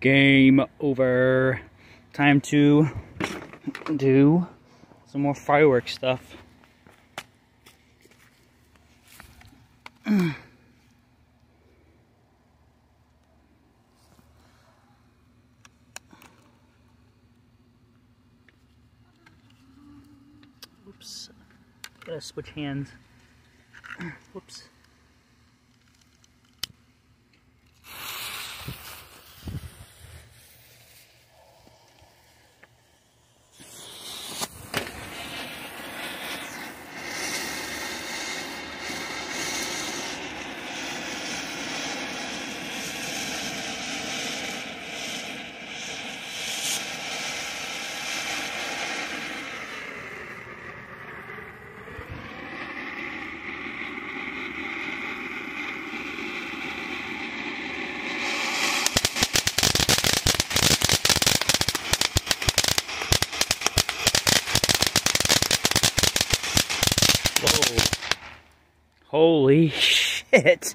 Game over. Time to do some more fireworks stuff. Oops. Gotta switch hands. Whoops. Whoa. Holy shit.